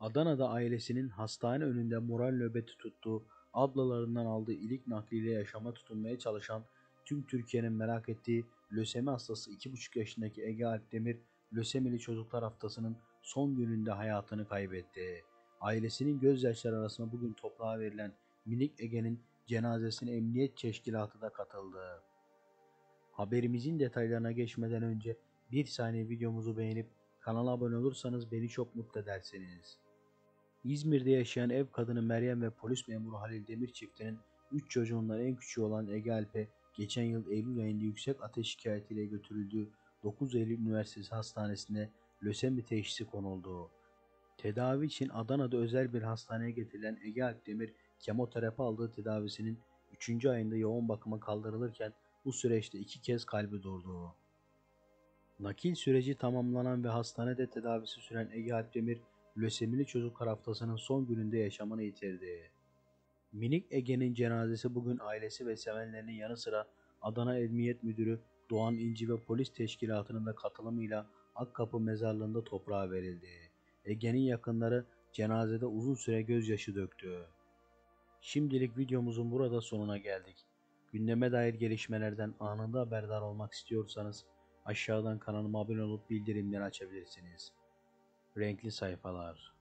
Adana'da ailesinin hastane önünde moral nöbeti tuttuğu, ablalarından aldığı ilik nakliyle yaşama tutunmaya çalışan, tüm Türkiye'nin merak ettiği lösemi hastası 2,5 yaşındaki Ege Alpdemir, lösemili çocuklar haftasının son gününde hayatını kaybetti. Ailesinin gözyaşları arasında bugün toprağa verilen minik Ege'nin cenazesine emniyet teşkilatı da katıldı. Haberimizin detaylarına geçmeden önce bir saniye videomuzu beğenip kanala abone olursanız beni çok mutlu edersiniz. İzmir'de yaşayan ev kadını Meryem ve polis memuru Halil Demir çiftinin 3 çocuğundan en küçüğü olan Ege Alp'e geçen yıl Eylül ayında yüksek ateş şikayetiyle götürüldüğü 9 Eylül Üniversitesi Hastanesi'ne lösemi teşhisi konuldu. Tedavi için Adana'da özel bir hastaneye getirilen Ege Alpdemir kemoterapi aldığı tedavisinin 3. ayında yoğun bakıma kaldırılırken bu süreçte iki kez kalbi durdu. Nakil süreci tamamlanan ve hastanede tedavisi süren Ege Alpdemir, lösemili çocuklar haftasının son gününde yaşamını yitirdi. Minik Ege'nin cenazesi bugün ailesi ve sevenlerinin yanı sıra Adana Emniyet Müdürü Doğan İnci ve polis teşkilatının da katılımıyla Akkapı mezarlığında toprağa verildi. Ege'nin yakınları cenazede uzun süre gözyaşı döktü. Şimdilik videomuzun burada sonuna geldik. Gündeme dair gelişmelerden anında haberdar olmak istiyorsanız aşağıdan kanalıma abone olup bildirimleri açabilirsiniz. Renkli sayfalar